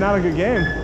not a good game.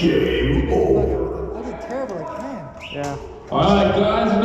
Game over. I did terrible again. Yeah. All right, guys, in